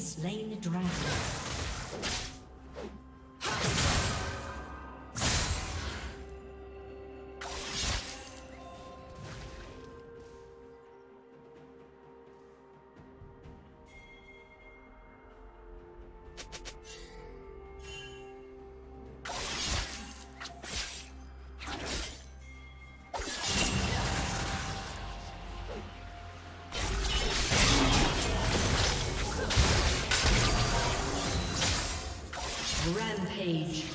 slain the dragon. Rampage.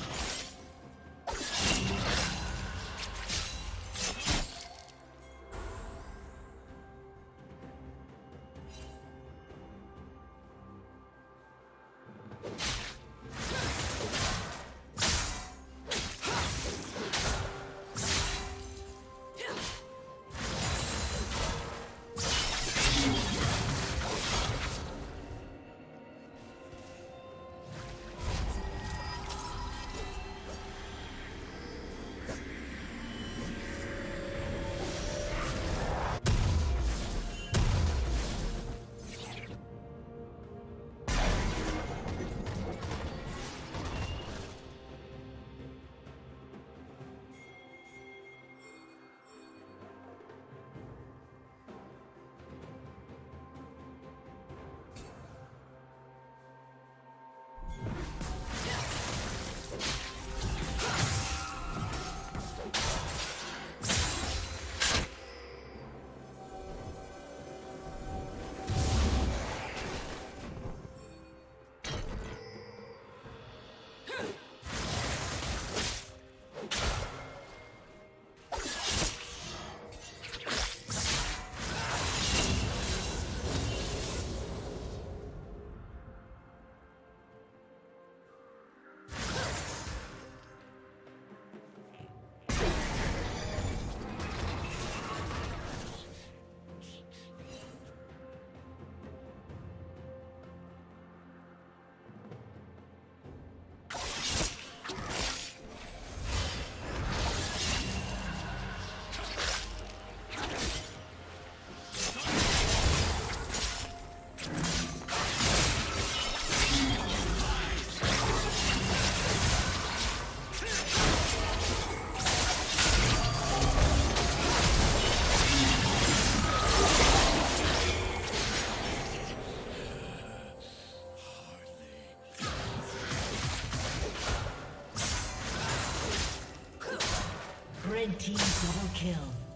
Kill.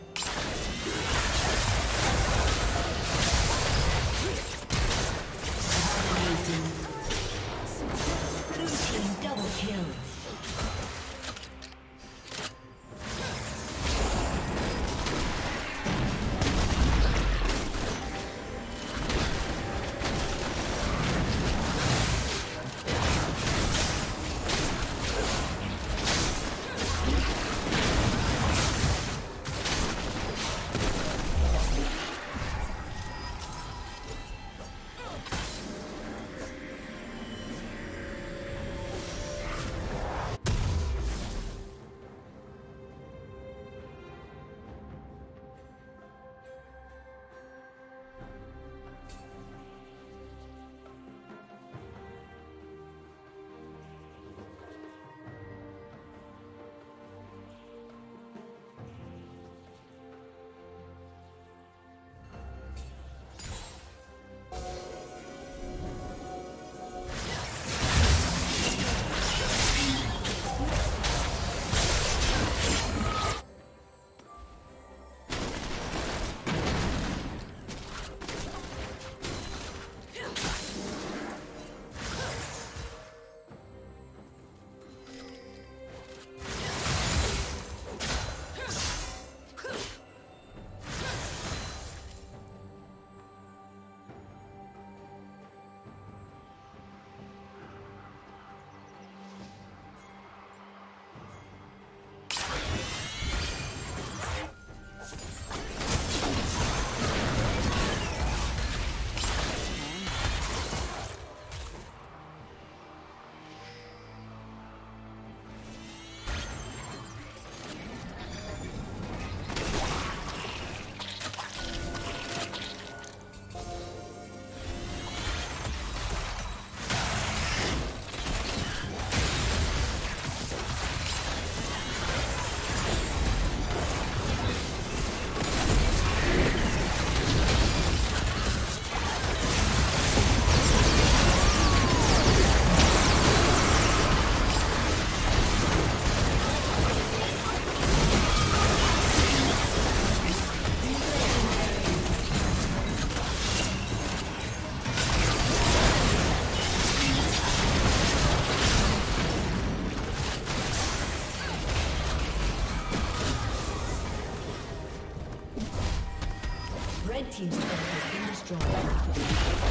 Destroyed.